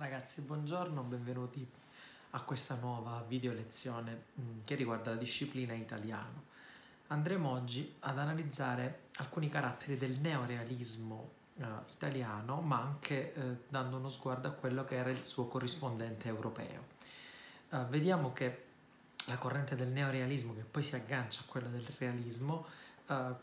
Ragazzi, buongiorno, benvenuti a questa nuova video lezione mm, che riguarda la disciplina italiano. Andremo oggi ad analizzare alcuni caratteri del neorealismo eh, italiano, ma anche eh, dando uno sguardo a quello che era il suo corrispondente europeo. Eh, vediamo che la corrente del neorealismo, che poi si aggancia a quella del realismo, eh,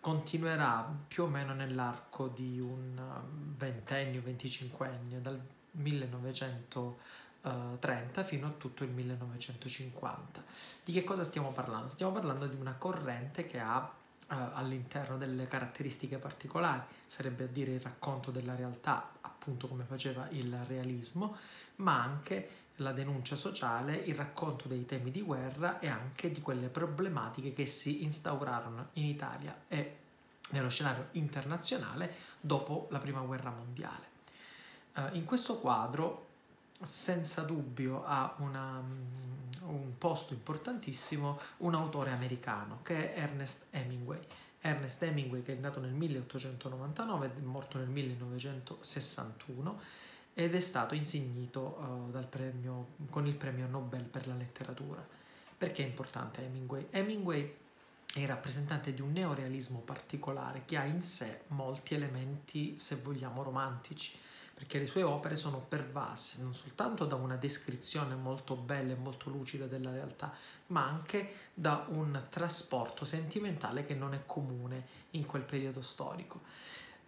continuerà più o meno nell'arco di un um, ventennio, venticinquennio, dal 1930 fino a tutto il 1950. Di che cosa stiamo parlando? Stiamo parlando di una corrente che ha uh, all'interno delle caratteristiche particolari, sarebbe a dire il racconto della realtà, appunto come faceva il realismo, ma anche la denuncia sociale, il racconto dei temi di guerra e anche di quelle problematiche che si instaurarono in Italia e nello scenario internazionale dopo la prima guerra mondiale. Uh, in questo quadro, senza dubbio, ha una, um, un posto importantissimo un autore americano che è Ernest Hemingway. Ernest Hemingway che è nato nel 1899 ed è morto nel 1961 ed è stato insignito uh, premio, con il premio Nobel per la letteratura. Perché è importante Hemingway? Hemingway è rappresentante di un neorealismo particolare che ha in sé molti elementi, se vogliamo, romantici perché le sue opere sono pervase non soltanto da una descrizione molto bella e molto lucida della realtà, ma anche da un trasporto sentimentale che non è comune in quel periodo storico.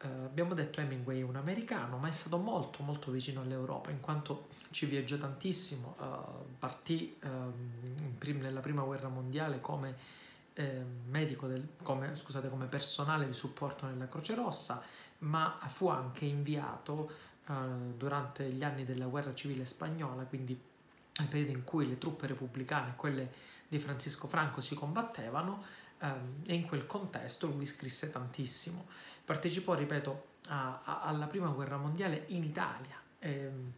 Eh, abbiamo detto Hemingway è un americano, ma è stato molto molto vicino all'Europa, in quanto ci viaggiò tantissimo, eh, partì eh, prim- nella prima guerra mondiale come ehm, medico, del, come, scusate, come personale di supporto nella Croce Rossa, ma fu anche inviato eh, durante gli anni della guerra civile spagnola, quindi nel periodo in cui le truppe repubblicane e quelle di Francisco Franco si combattevano, ehm, e in quel contesto lui scrisse tantissimo. Partecipò, ripeto, a, a, alla prima guerra mondiale in Italia. Ehm,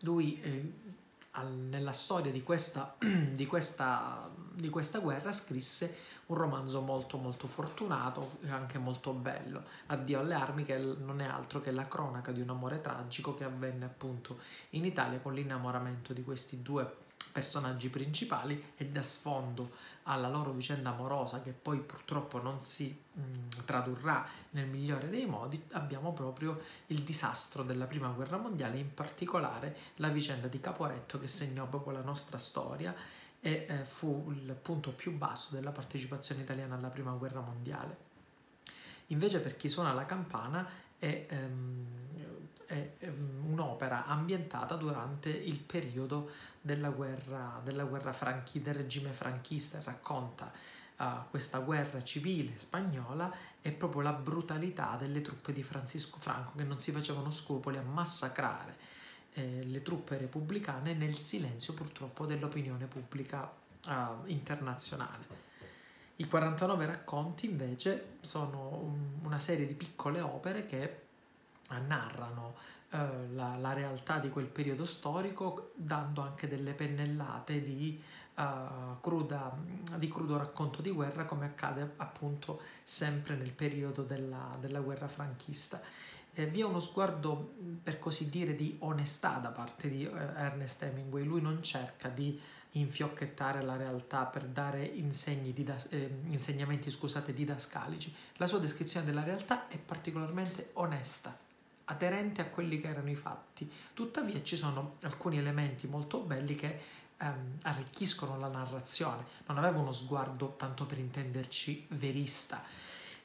lui eh, nella storia di questa, di, questa, di questa guerra scrisse un romanzo molto molto fortunato e anche molto bello. Addio alle armi che non è altro che la cronaca di un amore tragico che avvenne appunto in Italia con l'innamoramento di questi due personaggi principali e da sfondo alla loro vicenda amorosa che poi purtroppo non si mh, mm, tradurrà nel migliore dei modi, abbiamo proprio il disastro della prima guerra mondiale, in particolare la vicenda di Caporetto che segnò proprio la nostra storia e eh, fu il punto più basso della partecipazione italiana alla prima guerra mondiale. Invece per chi suona la campana è, ehm, un'opera ambientata durante il periodo della guerra, della guerra franchi, del regime franchista e racconta uh, questa guerra civile spagnola e proprio la brutalità delle truppe di Francisco Franco che non si facevano scrupoli a massacrare eh, le truppe repubblicane nel silenzio purtroppo dell'opinione pubblica eh, internazionale. I 49 racconti invece sono un, una serie di piccole opere che narrano eh, la, la, realtà di quel periodo storico dando anche delle pennellate di, uh, cruda, di crudo racconto di guerra come accade appunto sempre nel periodo della, della guerra franchista eh, vi è uno sguardo, per così dire, di onestà da parte di eh, Ernest Hemingway. Lui non cerca di infiocchettare la realtà per dare didas- eh, insegnamenti scusate, didascalici. La sua descrizione della realtà è particolarmente onesta, aderente a quelli che erano i fatti. Tuttavia ci sono alcuni elementi molto belli che ehm, arricchiscono la narrazione. Non aveva uno sguardo, tanto per intenderci, verista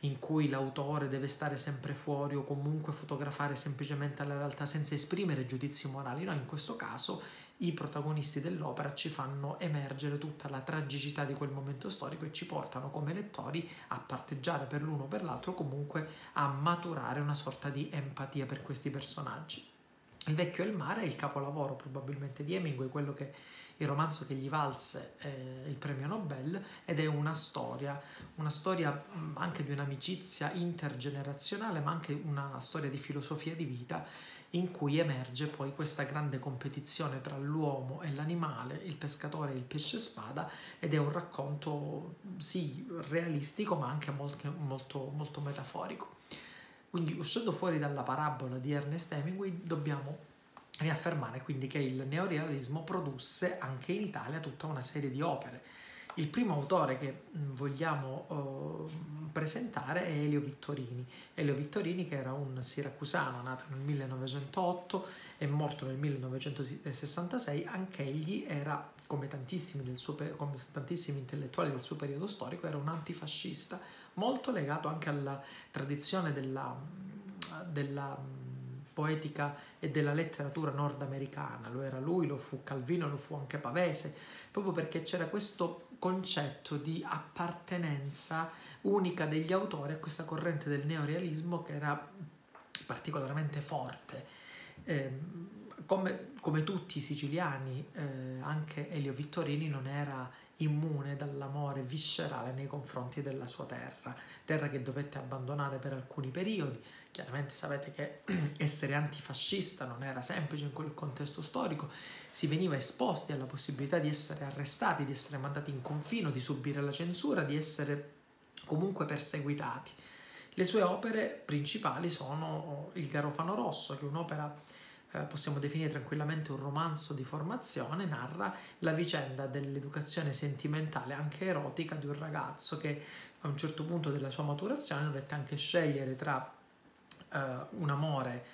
in cui l'autore deve stare sempre fuori o comunque fotografare semplicemente la realtà senza esprimere giudizi morali. No, in questo caso i protagonisti dell'opera ci fanno emergere tutta la tragicità di quel momento storico e ci portano come lettori a parteggiare per l'uno o per l'altro, comunque a maturare una sorta di empatia per questi personaggi. Il vecchio e il mare è il capolavoro probabilmente di Hemingway, quello che il romanzo che gli valse eh, il premio Nobel ed è una storia, una storia anche di un'amicizia intergenerazionale, ma anche una storia di filosofia di vita in cui emerge poi questa grande competizione tra l'uomo e l'animale, il pescatore e il pesce spada ed è un racconto sì realistico ma anche molto, molto, molto metaforico. Quindi uscendo fuori dalla parabola di Ernest Hemingway dobbiamo riaffermare quindi che il neorealismo produsse anche in Italia tutta una serie di opere. Il primo autore che vogliamo uh, presentare è Elio Vittorini. Elio Vittorini che era un siracusano nato nel 1908 e morto nel 1966, anche egli era, come tantissimi, suo, come tantissimi intellettuali del suo periodo storico, era un antifascista, molto legato anche alla tradizione della, della poetica e della letteratura nordamericana, lo era lui, lo fu Calvino, lo fu anche Pavese, proprio perché c'era questo concetto di appartenenza unica degli autori a questa corrente del neorealismo che era particolarmente forte. Eh, come, come, tutti i siciliani, eh, anche Elio Vittorini non era immune dall'amore viscerale nei confronti della sua terra, terra che dovette abbandonare per alcuni periodi, Chiaramente sapete che essere antifascista non era semplice in quel contesto storico, si veniva esposti alla possibilità di essere arrestati, di essere mandati in confino, di subire la censura, di essere comunque perseguitati. Le sue opere principali sono Il Garofano Rosso, che è un'opera eh, possiamo definire tranquillamente un romanzo di formazione, narra la vicenda dell'educazione sentimentale, anche erotica, di un ragazzo che a un certo punto della sua maturazione dovette anche scegliere tra uh, un amore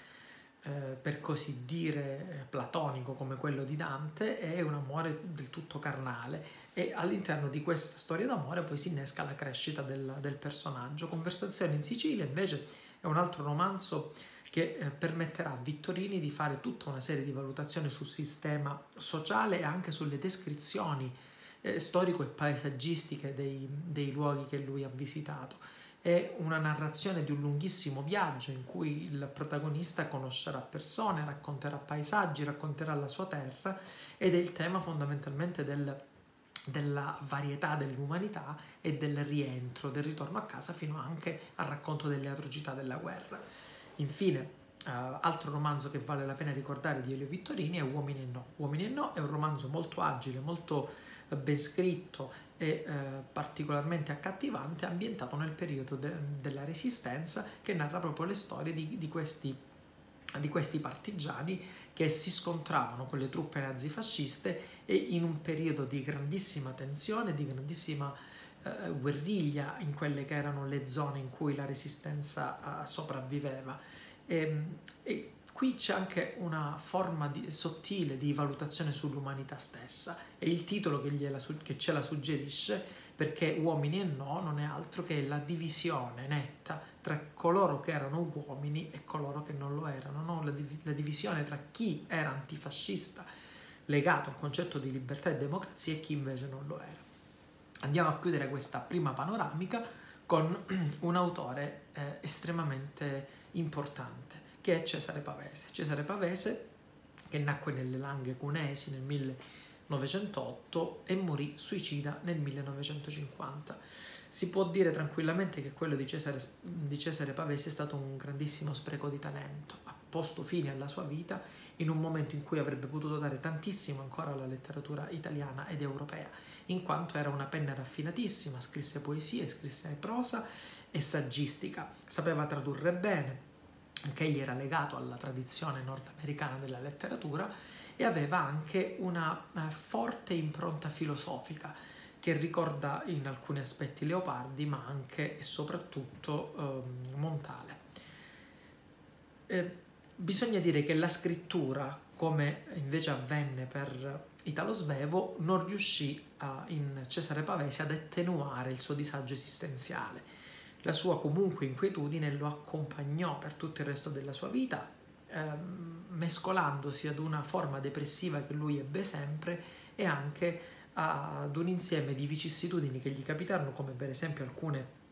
uh, per così dire platonico come quello di Dante e un amore del tutto carnale e all'interno di questa storia d'amore poi si innesca la crescita del, del personaggio. Conversazione in Sicilia invece è un altro romanzo che eh, permetterà a Vittorini di fare tutta una serie di valutazioni sul sistema sociale e anche sulle descrizioni eh, storico e paesaggistiche dei, dei luoghi che lui ha visitato è una narrazione di un lunghissimo viaggio in cui il protagonista conoscerà persone, racconterà paesaggi, racconterà la sua terra ed è il tema fondamentalmente del, della varietà dell'umanità e del rientro, del ritorno a casa fino anche al racconto delle atrocità della guerra. Infine, Uh, altro romanzo che vale la pena ricordare di Elio Vittorini è Uomini e No. Uomini e No è un romanzo molto agile, molto ben scritto e eh, particolarmente accattivante, ambientato nel periodo de- della Resistenza, che narra proprio le storie di, di, questi, di questi partigiani che si scontravano con le truppe nazifasciste e in un periodo di grandissima tensione, di grandissima eh, guerriglia in quelle che erano le zone in cui la resistenza eh, sopravviveva. E, ehm, e Qui c'è anche una forma di, sottile di valutazione sull'umanità stessa e il titolo che, gliela, che ce la suggerisce, perché uomini e no, non è altro che la divisione netta tra coloro che erano uomini e coloro che non lo erano, no? la, div- la divisione tra chi era antifascista legato al concetto di libertà e democrazia e chi invece non lo era. Andiamo a chiudere questa prima panoramica con un autore eh, estremamente importante che è Cesare Pavese. Cesare Pavese che nacque nelle Langhe Cunesi nel 1908 e morì suicida nel 1950. Si può dire tranquillamente che quello di Cesare, di Cesare Pavese è stato un grandissimo spreco di talento, posto fine alla sua vita in un momento in cui avrebbe potuto dare tantissimo ancora alla letteratura italiana ed europea, in quanto era una penna raffinatissima, scrisse poesie, scrisse prosa e saggistica, sapeva tradurre bene, anche egli era legato alla tradizione nordamericana della letteratura e aveva anche una eh, forte impronta filosofica che ricorda in alcuni aspetti Leopardi ma anche e soprattutto eh, Montale. Eh, bisogna dire che la scrittura, come invece avvenne per Italo Svevo, non riuscì a, in Cesare Pavesi ad attenuare il suo disagio esistenziale. La sua comunque inquietudine lo accompagnò per tutto il resto della sua vita, ehm, mescolandosi ad una forma depressiva che lui ebbe sempre e anche ad un insieme di vicissitudini che gli capitarono, come per esempio alcune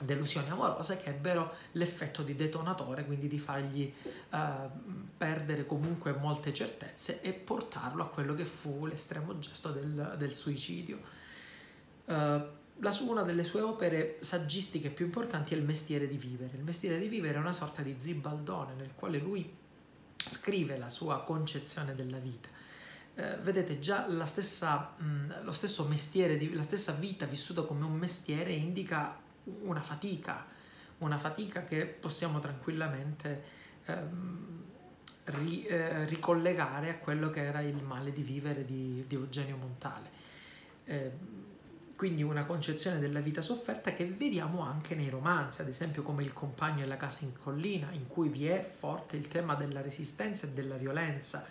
delusioni amorose che ebbero l'effetto di detonatore, quindi di fargli uh, perdere comunque molte certezze e portarlo a quello che fu l'estremo gesto del, del suicidio. Uh, sua, una delle sue opere saggistiche più importanti è Il mestiere di vivere. Il mestiere di vivere è una sorta di zibaldone nel quale lui scrive la sua concezione della vita. Eh, vedete, già stessa, mh, lo stesso mestiere, di, la stessa vita vissuta come un mestiere indica una fatica, una fatica che possiamo tranquillamente ehm, ri, eh, ricollegare a quello che era il male di vivere di, di Eugenio Montale. Eh, quindi una concezione della vita sofferta che vediamo anche nei romanzi, ad esempio come Il compagno e la casa in collina, in cui vi è forte il tema della resistenza e della violenza,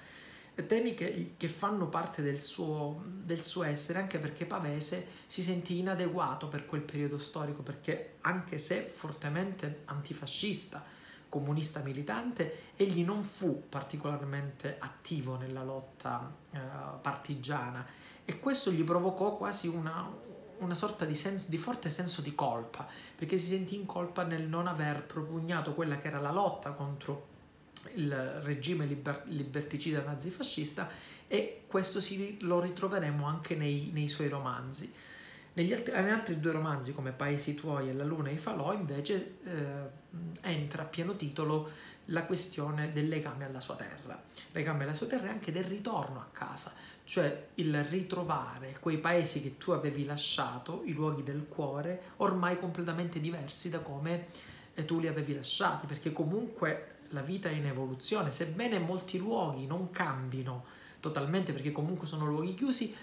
temi che, che fanno parte del suo, del suo, essere, anche perché Pavese si sentì inadeguato per quel periodo storico, perché anche se fortemente antifascista, comunista militante, egli non fu particolarmente attivo nella lotta eh, partigiana. E questo gli provocò quasi una, una sorta di, senso, di, forte senso di colpa, perché si sentì in colpa nel non aver propugnato quella che era la lotta contro il regime liber, liberticida nazifascista e questo si, lo ritroveremo anche nei, nei suoi romanzi. Negli altri, negli altri, due romanzi, come Paesi tuoi e La luna e i falò, invece eh, entra a pieno titolo la questione del legame alla sua terra, legame alla sua terra e anche del ritorno a casa, cioè il ritrovare quei paesi che tu avevi lasciato, i luoghi del cuore, ormai completamente diversi da come eh, tu li avevi lasciati, perché comunque la vita è in evoluzione, sebbene molti luoghi non cambino totalmente perché comunque sono luoghi chiusi,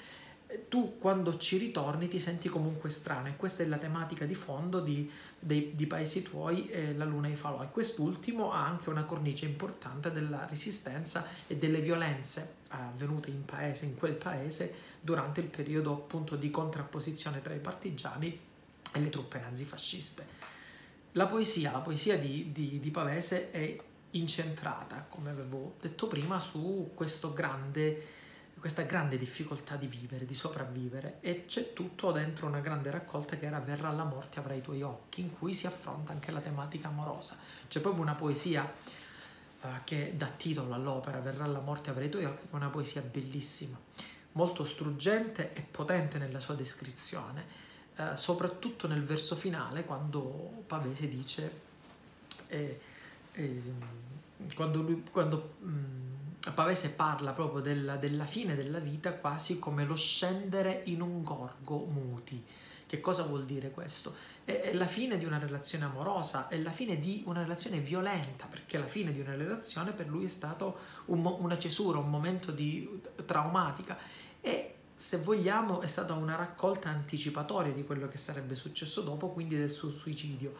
eh, tu quando ci ritorni ti senti comunque strano e questa è la tematica di fondo di, dei, di Paesi tuoi, eh, la Luna e i falò e quest'ultimo ha anche una cornice importante della resistenza e delle violenze avvenute in paese, in quel paese durante il periodo appunto di contrapposizione tra i partigiani e le truppe nazifasciste. La poesia, la poesia di, di, di Pavese è incentrata, come avevo detto prima, su grande, questa grande difficoltà di vivere, di sopravvivere e c'è tutto dentro una grande raccolta che era Verrà la morte avrai i tuoi occhi, in cui si affronta anche la tematica amorosa. C'è proprio una poesia uh, che dà titolo all'opera Verrà la morte avrai i tuoi occhi, che è una poesia bellissima, molto struggente e potente nella sua descrizione, uh, soprattutto nel verso finale quando Pavese dice... Eh, quando, lui, quando mh, Pavese parla proprio della, della, fine della vita quasi come lo scendere in un gorgo muti. Che cosa vuol dire questo? È, è la fine di una relazione amorosa, è la fine di una relazione violenta, perché la fine di una relazione per lui è stato un, una cesura, un momento di, traumatica e se vogliamo è stata una raccolta anticipatoria di quello che sarebbe successo dopo, quindi del suo suicidio.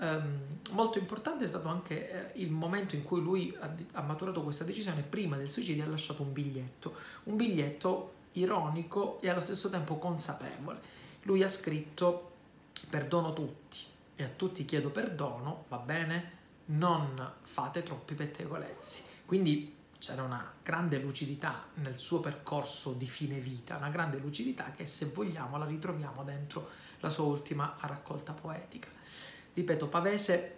Um, molto importante è stato anche eh, il momento in cui lui ha, maturato questa decisione, prima del suicidio ha lasciato un biglietto, un biglietto ironico e allo stesso tempo consapevole. Lui ha scritto perdono tutti e a tutti chiedo perdono, va bene? Non fate troppi pettegolezzi. Quindi c'era una grande lucidità nel suo percorso di fine vita, una grande lucidità che se vogliamo la ritroviamo dentro la sua ultima raccolta poetica ripeto, Pavese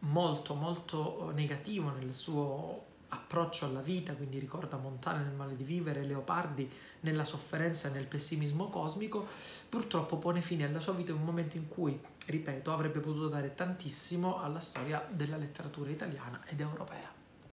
molto molto negativo nel suo approccio alla vita, quindi ricorda Montale nel male di vivere, Leopardi nella sofferenza e nel pessimismo cosmico, purtroppo pone fine alla sua vita in un momento in cui, ripeto, avrebbe potuto dare tantissimo alla storia della letteratura italiana ed europea.